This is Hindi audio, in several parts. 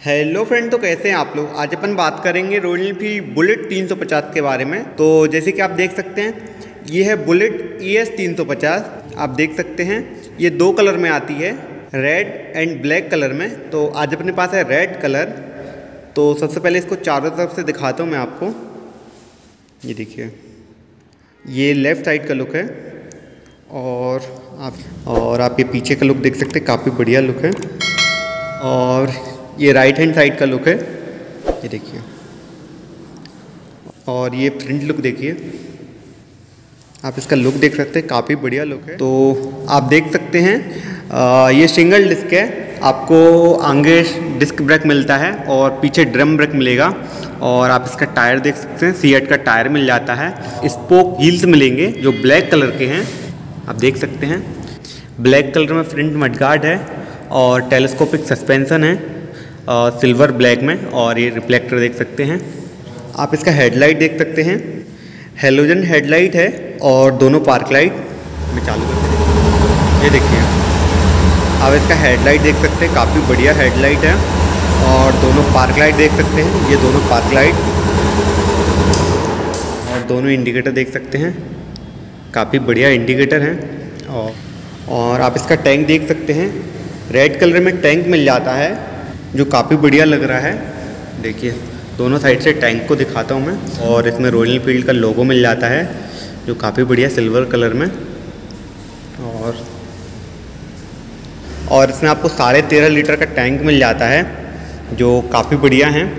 हेलो फ्रेंड तो कैसे हैं आप लोग? आज अपन बात करेंगे रॉयल एनफील्ड बुलेट 350 के बारे में। तो जैसे कि आप देख सकते हैं, ये है बुलेट ई एस तीन सौ पचास। आप देख सकते हैं, ये दो कलर में आती है, रेड एंड ब्लैक कलर में। तो आज अपने पास है रेड कलर। तो सबसे पहले इसको चारों तरफ़ से दिखाता हूँ मैं आपको। ये देखिए, ये लेफ़्ट साइड का लुक है और आप और आप ये पीछे का लुक देख सकते हैं, काफ़ी बढ़िया लुक है। और ये राइट हैंड साइड का लुक है। ये देखिए। और ये फ्रंट लुक देखिए। आप इसका लुक देख सकते हैं काफ़ी बढ़िया लुक है। तो आप देख सकते हैं आ, ये सिंगल डिस्क है। आपको आगे डिस्क ब्रेक मिलता है और पीछे ड्रम ब्रेक मिलेगा। और आप इसका टायर देख सकते हैं सी का टायर मिल जाता है। स्पोक हील्स मिलेंगे जो ब्लैक कलर के हैं। आप देख सकते हैं। ब्लैक कलर में फ्रंट मडगार्ड है और टेलीस्कोपिक सस्पेंसन है। सिल्वर ब्लैक में और ये रिफ्लेक्टर देख सकते हैं। आप इसका हेडलाइट देख सकते हैं। हेलोजन हेडलाइट है और दोनों पार्क लाइट मैं चालू कर ये देखिए आप इसका हेडलाइट देख सकते हैं। काफ़ी बढ़िया हेडलाइट है और दोनों पार्क लाइट देख सकते हैं। ये दोनों पार्क लाइट और दोनों इंडिकेटर देख सकते हैं। काफ़ी बढ़िया इंडिकेटर हैं और और आप इसका टैंक देख सकते हैं। रेड कलर में टैंक मिल जाता है। जो काफ़ी बढ़िया लग रहा है। देखिए, दोनों साइड से टैंक को दिखाता हूँ मैं, और इसमें रॉयल फ़ील्ड का लोगो मिल जाता है, जो काफ़ी बढ़िया सिल्वर कलर में। और और इसमें आपको साढ़े तेरह लीटर का टैंक मिल जाता है, जो काफ़ी बढ़िया है।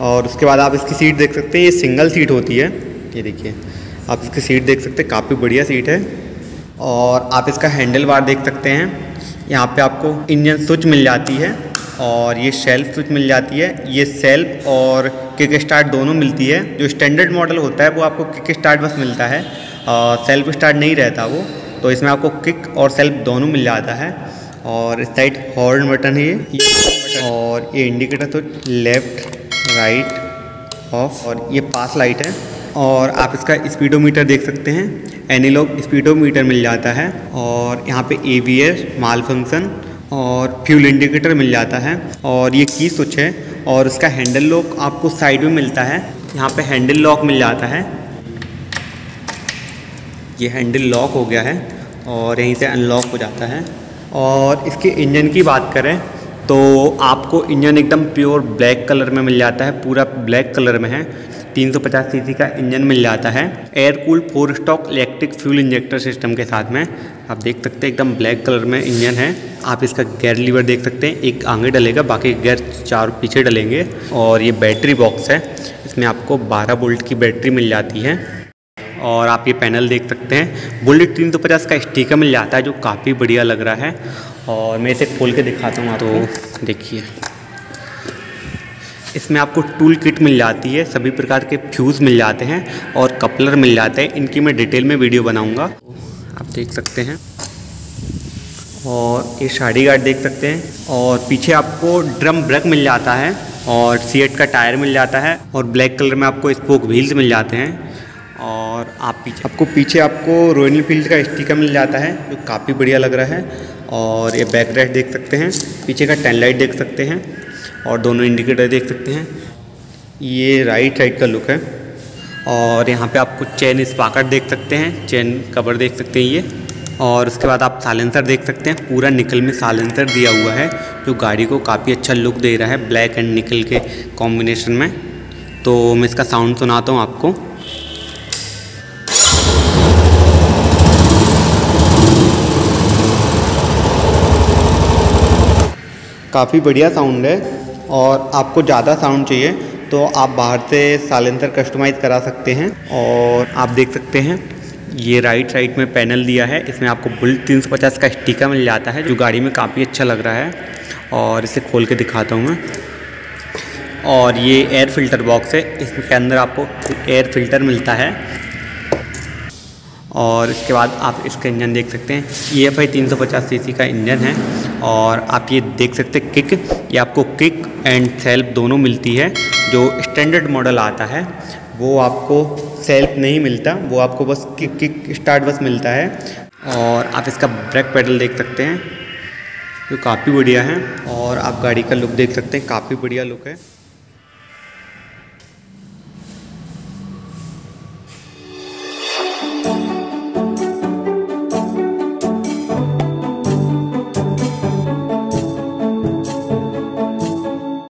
और उसके बाद आप इसकी सीट देख सकते हैं, ये सिंगल सीट होती है। ये देखिए, आप इसकी सीट देख सकते हैं, काफ़ी बढ़िया सीट है। और आप इसका हैंडल बार देख सकते हैं। यहाँ पे आपको इंजन स्विच मिल जाती है। और ये शेल्फ स्विच मिल जाती है। ये सेल्फ और किक स्टार्ट दोनों मिलती है। जो स्टैंडर्ड मॉडल होता है, वो आपको किक स्टार्ट बस मिलता है। सेल्फ स्टार्ट नहीं रहता वो। तो इसमें आपको किक और सेल्फ दोनों मिल जाता है। और इस साइड हॉर्न बटन है ये। और ये इंडिकेटर तो लेफ़्ट राइट ऑफ़ और ये पास लाइट है। और आप इसका स्पीडोमीटर देख सकते हैं। एनीलॉग स्पीडोमीटर मिल जाता है। और यहाँ पे A B S malfunction और फ्यूल इंडिकेटर मिल जाता है और ये की स्विच है और उसका हैंडल लॉक आपको साइड में मिलता है। यहाँ पे हैंडल लॉक मिल जाता है। ये हैंडल लॉक हो गया है और यहीं से अनलॉक हो जाता है। और इसके इंजन की बात करें तो आपको इंजन एकदम प्योर ब्लैक कलर में मिल जाता है। पूरा ब्लैक कलर में है। 350 सीसी का इंजन मिल जाता है। Air cool, four stroke, electric fuel injector system के साथ में। आप देख सकते हैं एकदम ब्लैक कलर में इंजन है। आप इसका गेयर लीवर देख सकते हैं। एक आगे डलेगा, बाकी गेयर चार पीछे डलेंगे। और ये बैटरी बॉक्स है। इसमें आपको 12 वोल्ट की बैटरी मिल जाती है। और आप ये पैनल देख सकते हैं। बुलेट तीन सौ पचास का स्टीकर मिल जाता है, जो काफ़ी बढ़िया लग रहा है। और मैं इसे खोल के दिखाता हूँ तो देखिए। इसमें आपको टूल किट मिल जाती है, सभी प्रकार के फ्यूज़ मिल जाते हैं और कपलर मिल जाते हैं। इनकी मैं डिटेल में वीडियो बनाऊँगा। आप देख सकते हैं। और ये शाड़ी गार्ड देख सकते हैं। और पीछे आपको ड्रम ब्रक मिल जाता है और सीएट का टायर मिल जाता है और ब्लैक कलर में आपको स्पोक व्हील्स मिल जाते हैं। और आप पीछे, आपको पीछे आपको रॉयल फ़ील्ड का स्टिकर मिल जाता है, जो काफ़ी बढ़िया लग रहा है। और ये बैक रेस्ट देख सकते हैं। पीछे का टेन लाइट देख सकते हैं। और दोनों इंडिकेटर देख सकते हैं। ये राइट साइड का लुक है। और यहाँ पे आपको चेन स्पाकर देख सकते हैं। चेन कवर देख सकते हैं ये। और उसके बाद आप सालेंसर देख सकते हैं। पूरा निकल में सालेंसर दिया हुआ है, जो गाड़ी को काफ़ी अच्छा लुक दे रहा है ब्लैक एंड निकल के कॉम्बिनेशन में। तो मैं इसका साउंड सुनाता हूँ आपको। काफ़ी बढ़िया साउंड है। और आपको ज़्यादा साउंड चाहिए तो आप बाहर से सालेंसर कस्टमाइज़ करा सकते हैं और आप देख सकते हैं, ये राइट साइड में पैनल दिया है, इसमें आपको बुलेट 350 का स्टिकर मिल जाता है, जो गाड़ी में काफ़ी अच्छा लग रहा है और इसे खोल के दिखाता हूँ मैं। और ये एयर फ़िल्टर बॉक्स है, इसके अंदर आपको एयर फ़िल्टर मिलता है। और इसके बाद आप इसका इंजन देख सकते हैं। ई एफ़ आई तीन सौ पचास सी सी का इंजन है और आप ये देख सकते हैं किक। ये आपको किक एंड सेल्फ दोनों मिलती है। जो स्टैंडर्ड मॉडल आता है, वो आपको सेल्फ नहीं मिलता, वो आपको बस किक किक स्टार्ट बस मिलता है। और आप इसका ब्रेक पेडल देख सकते हैं। जो काफ़ी बढ़िया है और आप गाड़ी का लुक देख सकते हैं, काफ़ी बढ़िया लुक है।